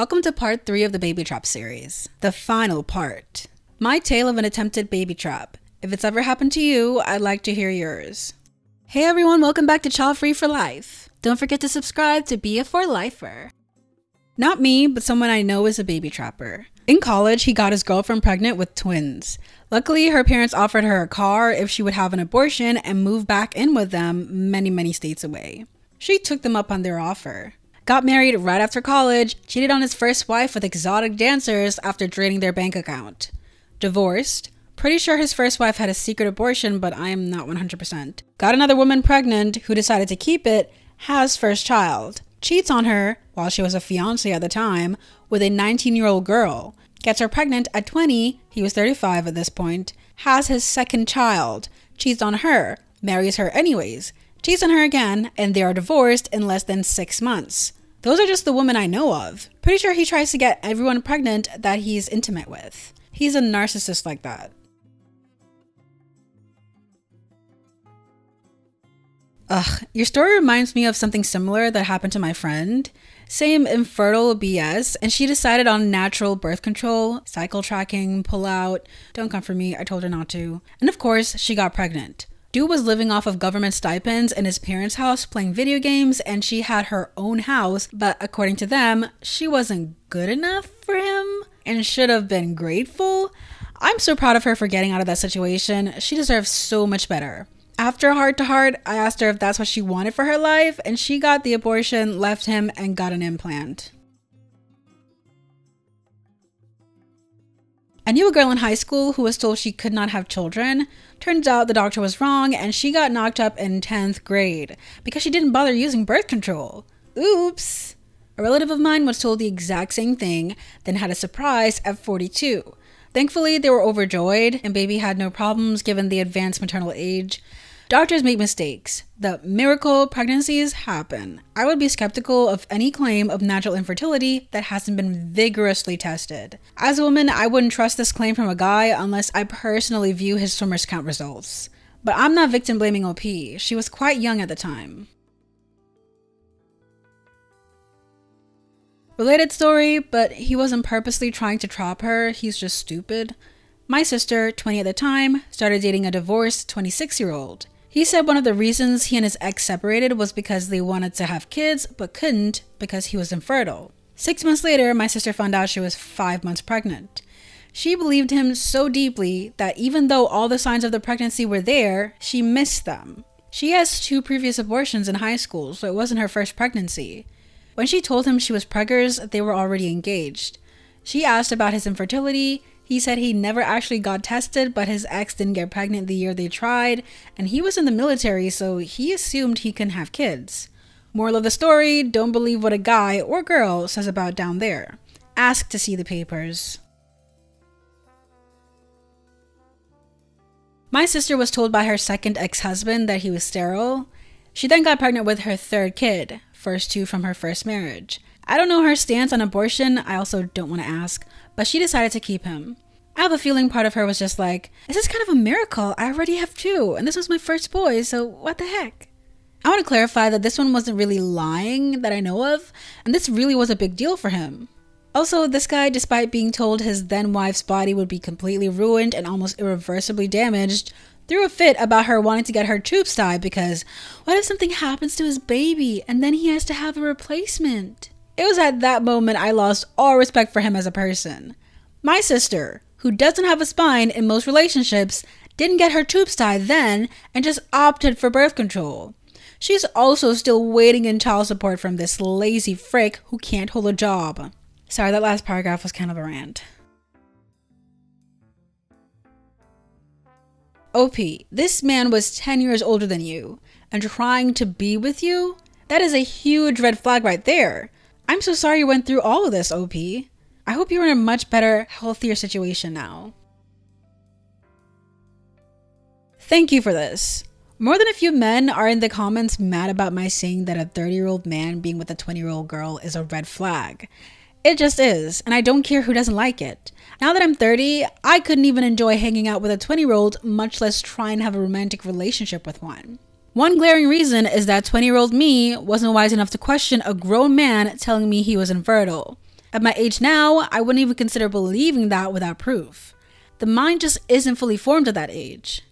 Welcome to part three of the Baby Trap series, the final part. My tale of an attempted baby trap. If it's ever happened to you, I'd like to hear yours. Hey everyone, welcome back to Child Free for Life. Don't forget to subscribe to be a for lifer. Not me, but someone I know is a baby trapper. In college, he got his girlfriend pregnant with twins. Luckily, her parents offered her a car if she would have an abortion and move back in with them many, many states away. She took them up on their offer. Got married right after college, cheated on his first wife with exotic dancers after draining their bank account. Divorced. Pretty sure his first wife had a secret abortion, but I am not 100%. Got another woman pregnant who decided to keep it, has first child. Cheats on her, while she was a fiance at the time, with a 19 year old girl. Gets her pregnant at 20, he was 35 at this point. Has his second child. Cheats on her, marries her anyways. Cheats on her again, and they are divorced in less than six months. Those are just the women I know of. Pretty sure he tries to get everyone pregnant that he's intimate with. He's a narcissist like that. Ugh, your story reminds me of something similar that happened to my friend. Same infertile BS, and she decided on natural birth control, cycle tracking, pull out. Don't come for me, I told her not to. And of course, she got pregnant. Dude was living off of government stipends in his parents' house playing video games, and she had her own house, but according to them, she wasn't good enough for him and should have been grateful. I'm so proud of her for getting out of that situation. She deserves so much better. After heart to heart, I asked her if that's what she wanted for her life, and she got the abortion, left him, and got an implant. I knew a girl in high school who was told she could not have children. Turns out the doctor was wrong and she got knocked up in 10th grade because she didn't bother using birth control. Oops! A relative of mine was told the exact same thing, then had a surprise at 42. Thankfully, they were overjoyed and baby had no problems given the advanced maternal age. Doctors make mistakes. The miracle pregnancies happen. I would be skeptical of any claim of natural infertility that hasn't been vigorously tested. As a woman, I wouldn't trust this claim from a guy unless I personally view his swimmer's count results. But I'm not victim blaming OP. She was quite young at the time. Related story, but he wasn't purposely trying to trap her, he's just stupid. My sister, 20 at the time, started dating a divorced 26 year old. He said one of the reasons he and his ex separated was because they wanted to have kids but couldn't because he was infertile. Six months later, my sister found out she was five months pregnant. She believed him so deeply that even though all the signs of the pregnancy were there, she missed them. She has two previous abortions in high school, so it wasn't her first pregnancy. When she told him she was preggers, they were already engaged. She asked about his infertility, he said he never actually got tested, but his ex didn't get pregnant the year they tried, and he was in the military, so he assumed he can have kids. Moral of the story don't believe what a guy or girl says about down there. Ask to see the papers. My sister was told by her second ex husband that he was sterile. She then got pregnant with her third kid, first two from her first marriage. I don't know her stance on abortion, I also don't want to ask, but she decided to keep him. I have a feeling part of her was just like, this is kind of a miracle. I already have two, and this was my first boy, so what the heck? I want to clarify that this one wasn't really lying that I know of, and this really was a big deal for him. Also, this guy, despite being told his then wife's body would be completely ruined and almost irreversibly damaged, threw a fit about her wanting to get her tubes tied because what if something happens to his baby and then he has to have a replacement? It was at that moment I lost all respect for him as a person. My sister, who doesn't have a spine in most relationships, didn't get her tubes tied then and just opted for birth control. She's also still waiting in child support from this lazy frick who can't hold a job. Sorry, that last paragraph was kind of a rant. OP, this man was 10 years older than you and trying to be with you? That is a huge red flag right there. I'm so sorry you went through all of this, OP. I hope you're in a much better, healthier situation now. Thank you for this. More than a few men are in the comments mad about my saying that a 30 year old man being with a 20 year old girl is a red flag. It just is, and I don't care who doesn't like it. Now that I'm 30, I couldn't even enjoy hanging out with a 20 year old, much less try and have a romantic relationship with one. One glaring reason is that 20 year old me wasn't wise enough to question a grown man telling me he was infertile. At my age now, I wouldn't even consider believing that without proof. The mind just isn't fully formed at that age.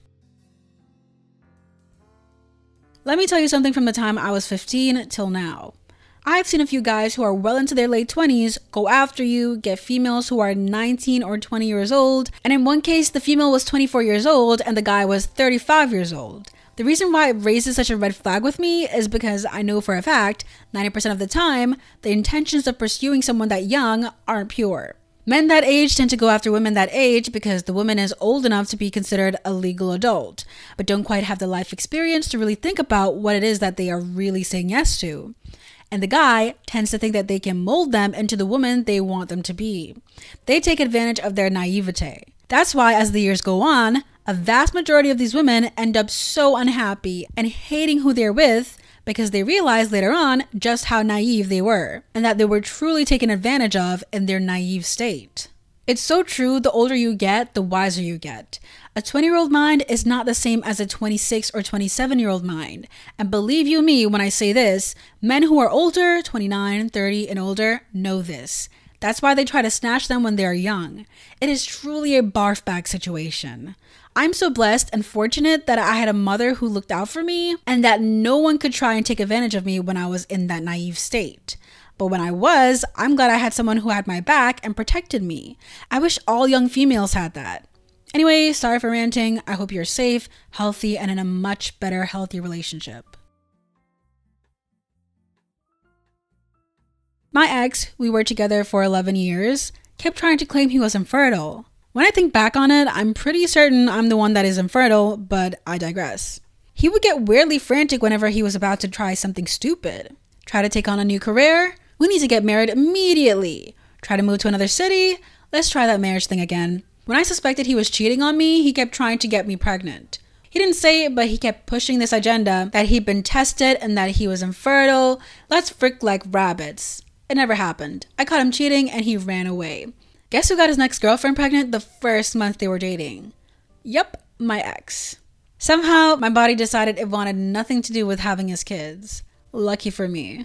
Let me tell you something from the time I was 15 till now. I've seen a few guys who are well into their late 20s go after you, get females who are 19 or 20 years old, and in one case, the female was 24 years old and the guy was 35 years old. The reason why it raises such a red flag with me is because I know for a fact, 90% of the time, the intentions of pursuing someone that young aren't pure. Men that age tend to go after women that age because the woman is old enough to be considered a legal adult, but don't quite have the life experience to really think about what it is that they are really saying yes to. And the guy tends to think that they can mold them into the woman they want them to be. They take advantage of their naivete. That's why, as the years go on, a vast majority of these women end up so unhappy and hating who they're with because they realize later on just how naive they were and that they were truly taken advantage of in their naive state. It's so true the older you get, the wiser you get. A 20 year old mind is not the same as a 26 or 27 year old mind. And believe you me when I say this, men who are older, 29, 30, and older, know this. That's why they try to snatch them when they are young. It is truly a barf bag situation. I'm so blessed and fortunate that I had a mother who looked out for me and that no one could try and take advantage of me when I was in that naive state. But when I was, I'm glad I had someone who had my back and protected me. I wish all young females had that. Anyway, sorry for ranting. I hope you're safe, healthy, and in a much better, healthy relationship. My ex, we were together for 11 years, kept trying to claim he was infertile. When I think back on it, I'm pretty certain I'm the one that is infertile, but I digress. He would get weirdly frantic whenever he was about to try something stupid. Try to take on a new career, we need to get married immediately. Try to move to another city. Let's try that marriage thing again. When I suspected he was cheating on me, he kept trying to get me pregnant. He didn't say it, but he kept pushing this agenda that he'd been tested and that he was infertile. Let's frick like rabbits. It never happened. I caught him cheating and he ran away. Guess who got his next girlfriend pregnant the first month they were dating? Yup, my ex. Somehow, my body decided it wanted nothing to do with having his kids. Lucky for me.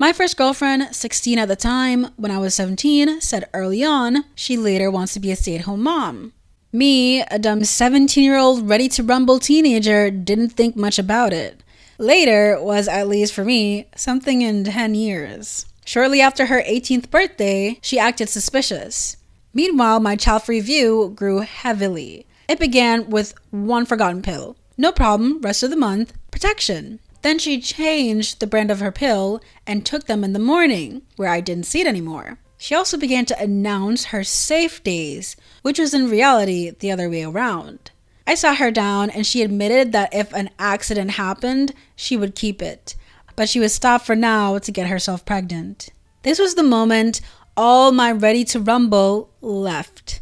My first girlfriend, 16 at the time, when I was 17, said early on she later wants to be a stay at home mom. Me, a dumb 17 year old ready to rumble teenager, didn't think much about it. Later was, at least for me, something in 10 years. Shortly after her 18th birthday, she acted suspicious. Meanwhile, my child free view grew heavily. It began with one forgotten pill. No problem, rest of the month, protection. Then she changed the brand of her pill and took them in the morning, where I didn't see it anymore. She also began to announce her safe days, which was in reality the other way around. I sat her down and she admitted that if an accident happened, she would keep it, but she would stop for now to get herself pregnant. This was the moment all my ready to rumble left.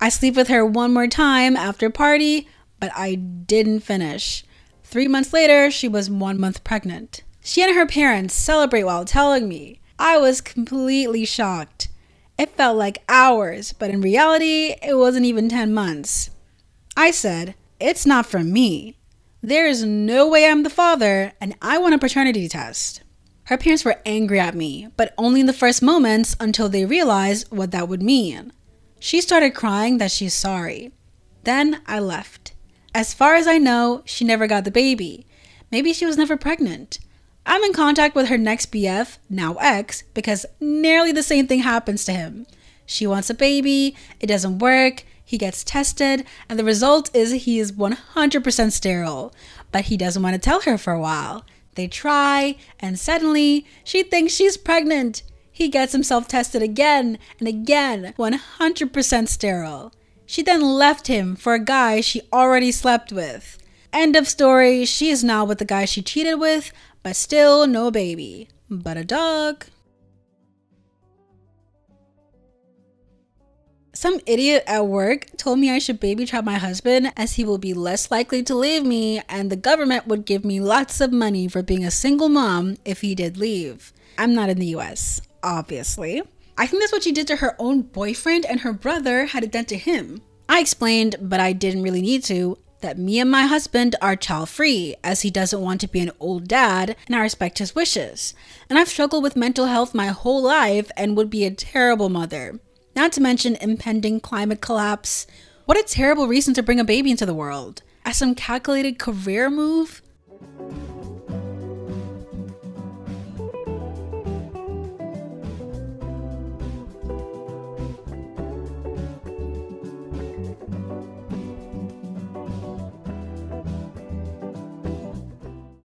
I sleep with her one more time after party, but I didn't finish. Three months later, she was one month pregnant. She and her parents celebrate while telling me. I was completely shocked. It felt like hours, but in reality, it wasn't even 10 months. I said, It's not for me. There is no way I'm the father, and I want a paternity test. Her parents were angry at me, but only in the first moments until they realized what that would mean. She started crying that she's sorry. Then I left. As far as I know, she never got the baby. Maybe she was never pregnant. I'm in contact with her next BF, now ex, because nearly the same thing happens to him. She wants a baby, it doesn't work, he gets tested, and the result is he is 100% sterile. But he doesn't want to tell her for a while. They try, and suddenly she thinks she's pregnant. He gets himself tested again and again, 100% sterile. She then left him for a guy she already slept with. End of story. She is now with the guy she cheated with, but still no baby. But a dog. Some idiot at work told me I should baby trap my husband as he will be less likely to leave me and the government would give me lots of money for being a single mom if he did leave. I'm not in the US, obviously. I think that's what she did to her own boyfriend, and her brother had it done to him. I explained, but I didn't really need to. that me and my husband are child free as he doesn't want to be an old dad and I respect his wishes. And I've struggled with mental health my whole life and would be a terrible mother. Not to mention impending climate collapse. What a terrible reason to bring a baby into the world. As some calculated career move?